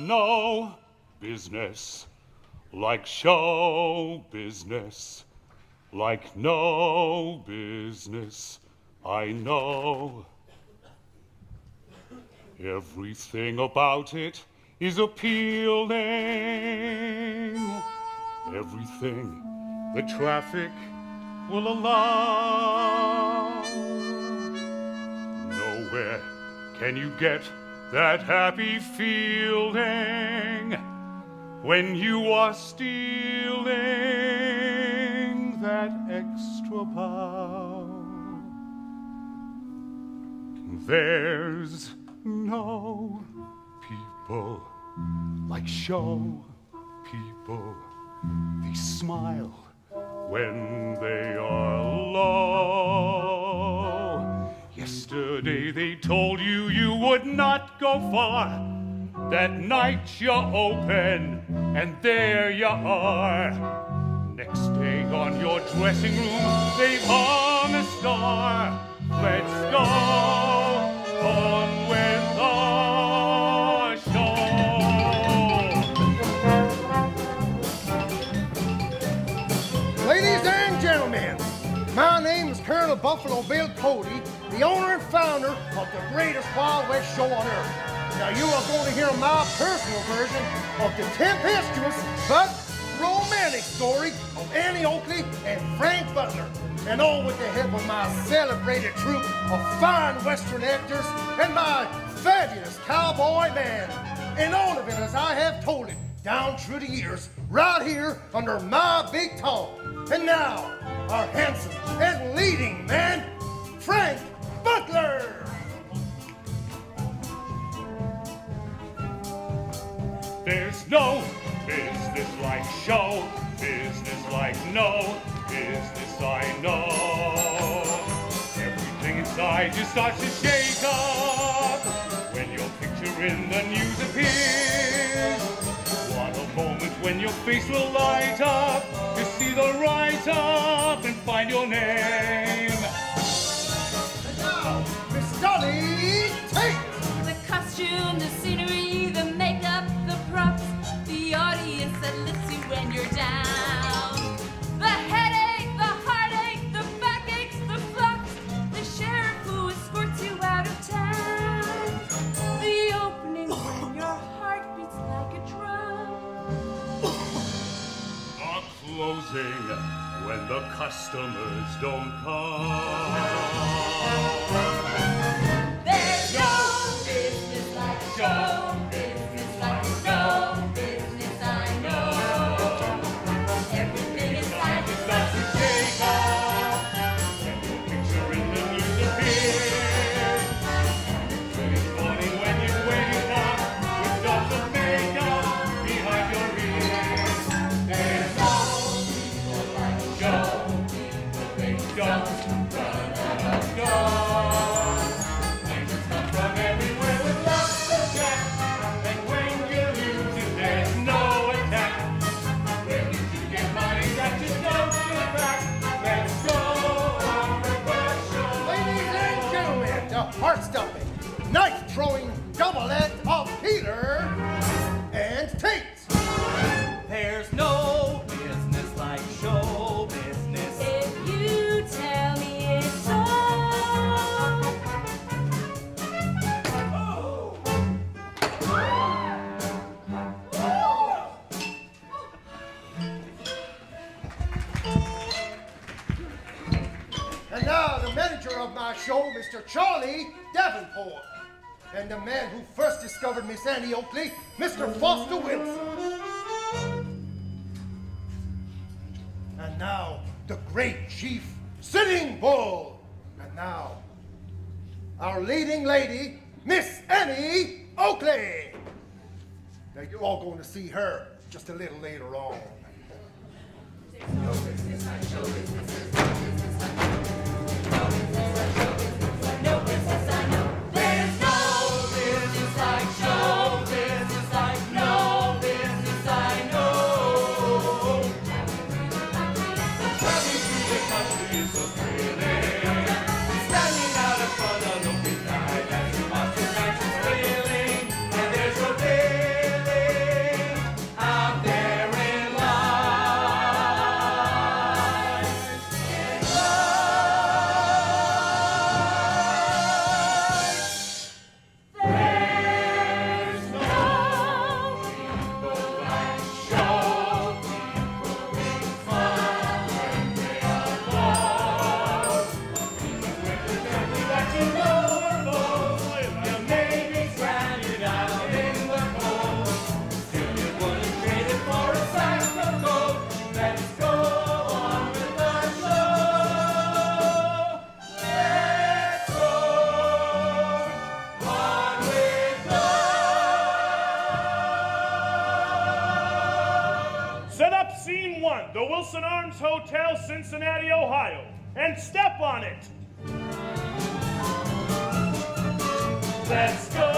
no business like show business, like no business I know. Everything about it is appealing. Everything the traffic will allow. Nowhere can you get that happy feeling when you are stealing that extra pound. There's no people like show people. They smile when they are low. Yesterday they told you would not go far. That night you're open, and there you are. Next day on your dressing room, they've hung a star. Let's go Buffalo Bill Cody, the owner and founder of the greatest Wild West show on earth. Now you are going to hear my personal version of the tempestuous but romantic story of Annie Oakley and Frank Butler. And all with the help of my celebrated troupe of fine Western actors and my fabulous cowboy band. And all of it as I have told it down through the years, right here under my big toe. And now, our handsome and leading man, Frank Butler. There's no business like show, business like no business I know. Everything inside just starts to shake up when your picture in the news appears. What a moment when your face will light up to see the write up and find your name. And now, Miss Dolly Tate. The costume, the customers don't come. There's no business like show gentlemen, the heart-stopping, knife-throwing double act of Peter And now the manager of my show, Mr. Charlie Davenport. And the man who first discovered Miss Annie Oakley, Mr. Foster Wilson. And now the great chief Sitting Bull. And now our leading lady, Miss Annie Oakley. Now you're all going to see her just a little later on. Scene one, the Wilson Arms Hotel, Cincinnati, Ohio, and step on it. Let's go